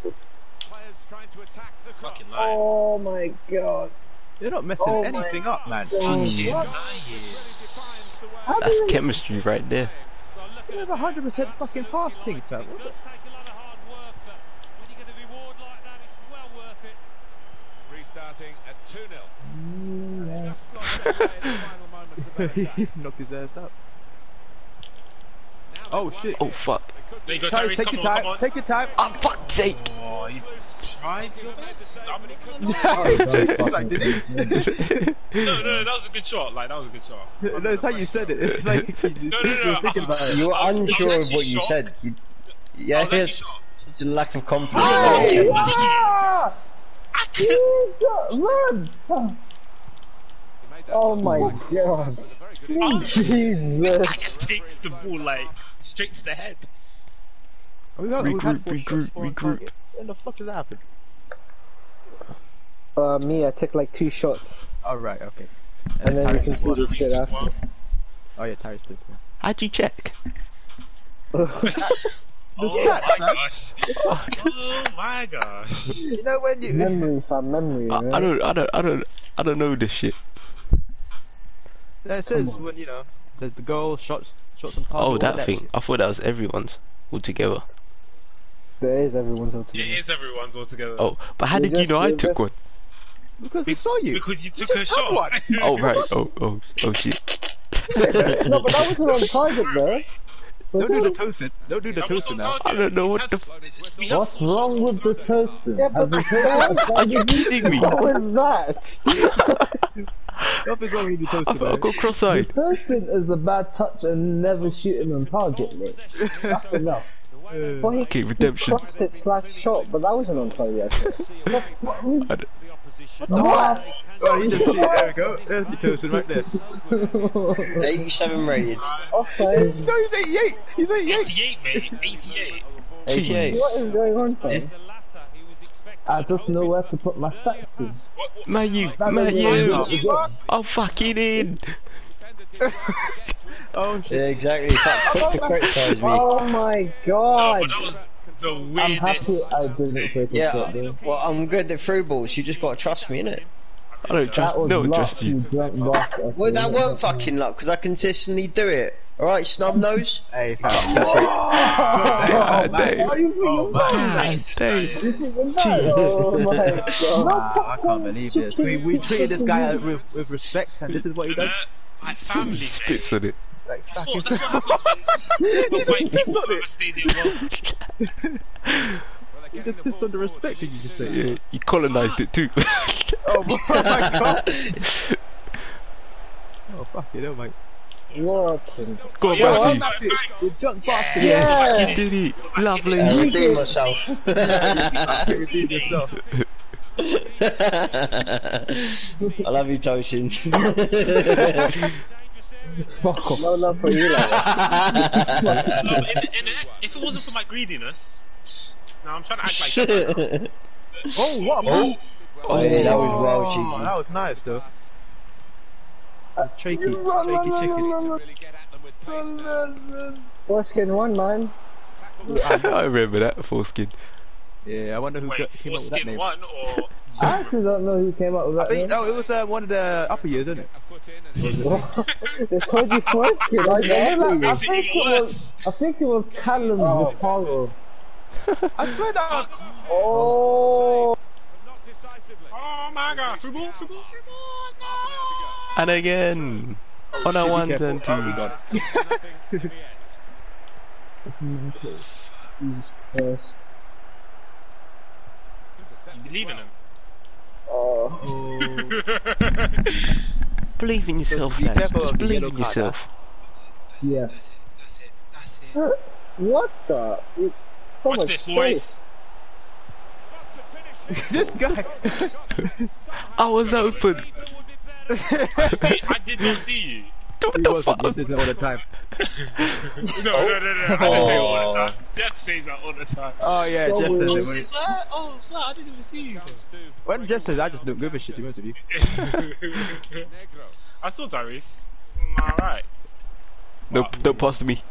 Players trying to attack the. Fucking lie. Oh my god. You're not messing Oh my anything up, man. God. Fucking What? lying. Defines the way. How That's do you- chemistry right there. You have a hundred percent fucking pass thing, fam. It does take a lot of hard work, but when you get a reward like that, it's well worth it. Restarting at 2 0. Mm, Just lost their the final moments of. Knocked his ass up. Now Oh, shit. Oh fuck. There you go, Tyreece, Tyreece. take your time. on. Take your time. Oh fuck's sake. Oh, you tried your best. I'm Just like, did he? No, no, that was a good shot. Like that was a good shot. No, that's how you said it. It's like you, No, no, no. were thinking about it. You were I was- I was unsure of actually what you said. shocked. You- I Yeah, was actually here's shocked. such a lack of confidence. Hey! Oh, Ah! I could. Jesus, run! He made that Oh my back. god. With a very good Jesus. I just takes the ball like straight to the head. We got, we've had four regroup, for on regroup. target. When the fuck did that happen? Uh, me, I took like two shots. Oh, okay. And then you Tyreece can see the shit after. one. Oh, yeah, Tyreece took one. How'd you check? Oh stats, my man. gosh. Oh my gosh. You know when you... memory, fam, memory. I, man. I don't, I don't, I don't, I don't know this shit. That says when, you know, it says the goal, shots, shots on target. Oh, that thing. I thought that was everyone's all together. There is everyone's It ultimate. is everyone's all together. Oh, but how We did you know I took just- one? Because we saw you. Because you took a shot. one. Oh right. Oh, oh, oh shit. no, but that wasn't on target, though. Don't do the toasting. Don't do the That was toasting now. I don't know what the we What's wrong with the on target. toasting? Yeah, but Have Are you kidding me? What was that? Nothing's wrong with the I toasting, thought I man. got cross-eyed. Toasting is a bad touch and never shooting on target, mate. That's enough. Well, he, Okay, he redemption. crossed it slash shot, but that wasn't on target. I d- What? Oh, he just shit. There we go. There's the toasting right there. 87 rated. Offside. No, he's 88. He's 88. 88, mate. 88. 88. What is going on, fam? I just know where to put my stats in. What, what, Man, you, That's man, you. I'm fucking in. Oh, shit. Yeah, exactly. Fuck, quick to criticise me. Oh my god. but that was the I'm happy weirdest. I didn't take a Yeah, shot, though. well, I'm good at through balls. You just gotta trust me, innit? I don't trust. That was No, luck, trust you. drunk bastard. Well, that weren't fucking luck, because I consistently do it. Alright, snub nose? Hey, fam. That's it. God damn. Are you Oh, thinking man. God Racist, damn. like. You thinking that? Oh my god. Ah, I can't believe this. We, we treated this guy with, with respect, and this is what he does. Like family, He spits on it. Like, That's fucking what, that's what happens when, when people Stop it. a stadium well. he just pissed on the respect, did you just say? Yeah, he colonized it too. Oh my god! oh fuck it, oh my. What? Go on, Yeah, Matthew. I'm That's it. You drunk bastard. Yeah. You did it. Lovely. I redeem myself. You redeemed yourself. I love you, Toshin. Fuck off. No love for you, like. No, but in, in, if it wasn't for my greediness, no, I'm trying to act like that. Oh, what a move! Oh, yeah, that was well Oh, cheeky. that was nice though. That's tricky, tricky chicken. Foreskin one, man. I remember that foreskin. Yeah, I wonder who Wait, got, came up with that name. one or I actually don't know who came up with I that think name. no, it was uh, one of the upper years, isn't it? They called you foreskin. I know. I think it was. I think it was Callum Vitaro. I swear that. Oh. Oh my god, free ball, free ball, free ball. And again. On shit, a be one careful. and Oh, we two. got it. Jesus Christ. You believe in him? Oh. Believe in yourself, Be lads. careful Just of believe in yourself. Yeah. That's it, that's it, that's it. Uh, what the? You- so Watch this, boys. this guy. I was open. See, I did not see you. What He the wasn't. fuck? He says it all the time. No, no, no, no. I don't say it all the time. Oh. Jeff says that all the time. Oh yeah, Jeff. Oh, says it. sis, what? Oh, sorry, I didn't even see you. When Jeff says, I just don't give a shit. To be honest with you. I saw Tyreece. It's alright. No, don't pass to me.